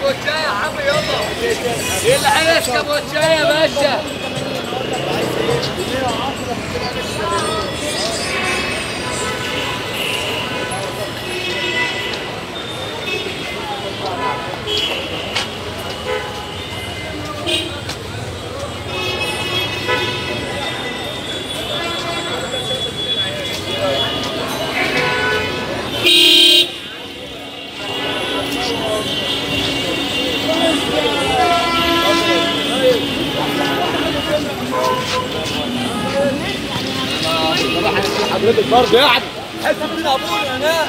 العيش كابوتشاي يا عم يلا العيش كابوتشاي يا باشا حضرتك برضه يعني حس من ابويا يا ناس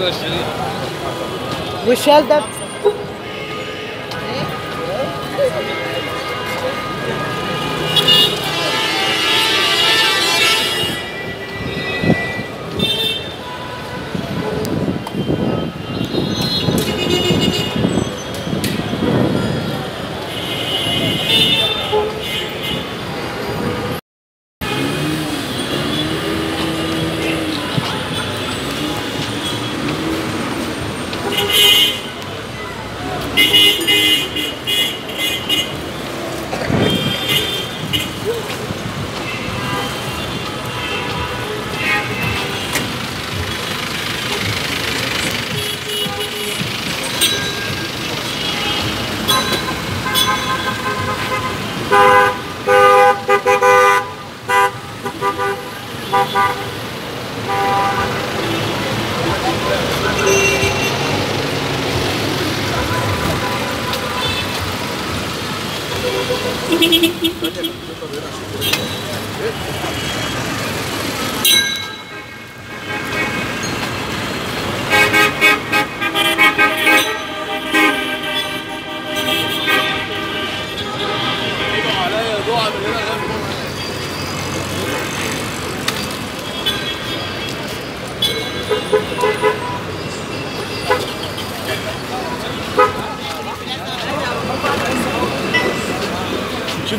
We shall. that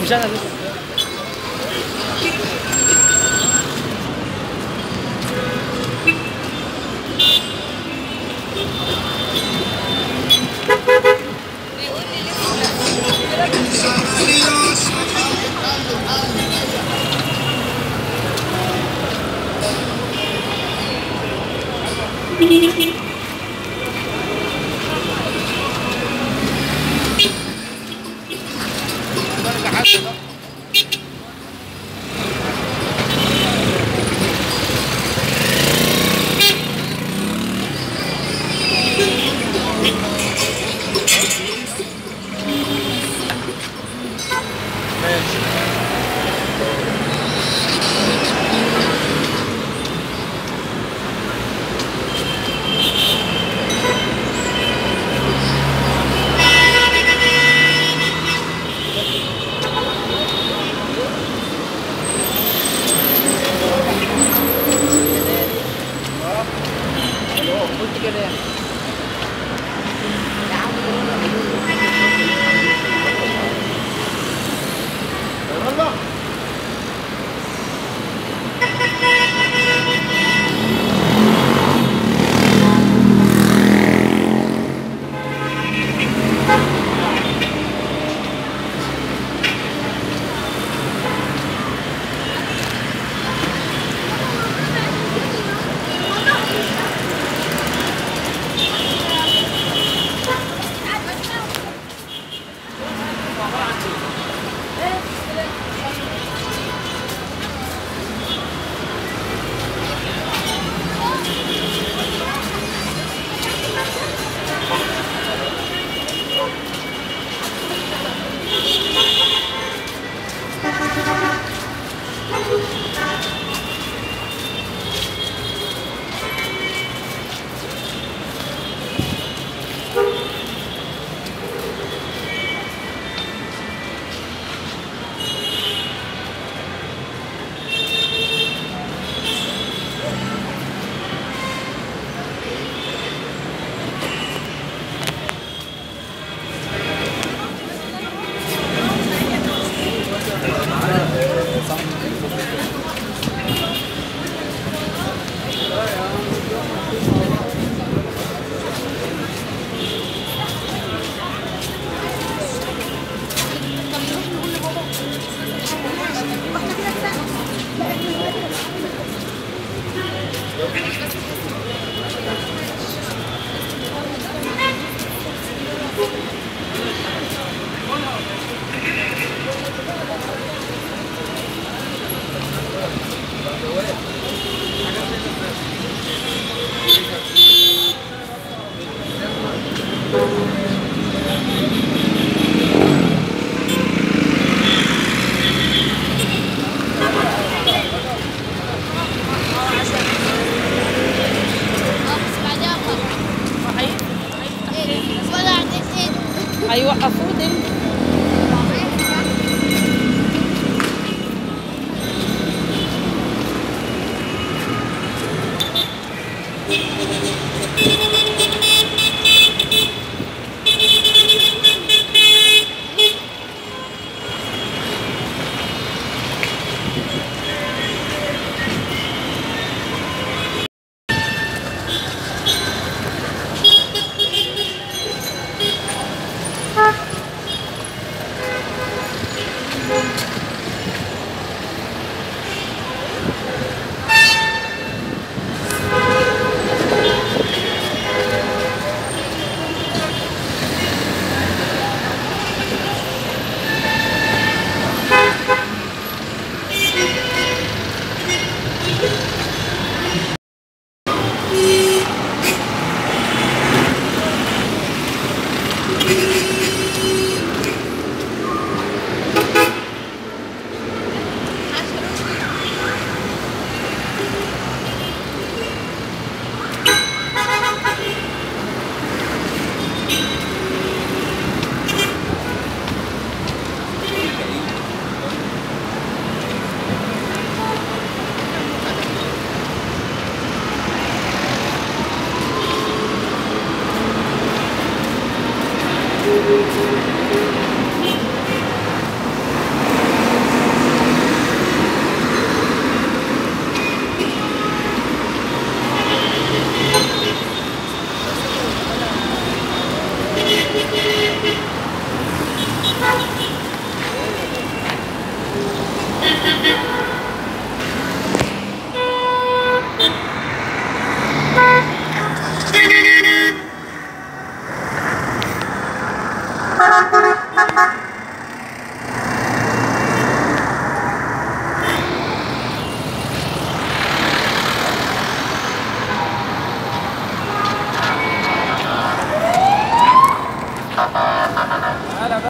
ジャガです。Thank you. Música